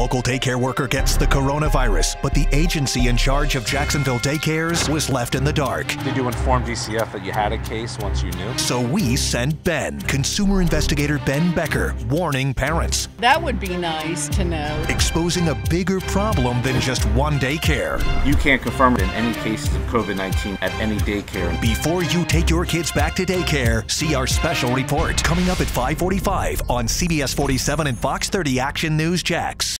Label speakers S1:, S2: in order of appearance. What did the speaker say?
S1: local daycare worker gets the coronavirus, but the agency in charge of Jacksonville daycares was left in the dark.
S2: Did you inform DCF that you had a case once you knew?
S1: So we sent Ben, consumer investigator Ben Becker, warning parents.
S3: That would be nice to know.
S1: Exposing a bigger problem than just one daycare.
S2: You can't confirm in any cases of COVID 19 at any daycare.
S1: Before you take your kids back to daycare, see our special report coming up at 545 on CBS 47 and Fox 30 Action News Jax.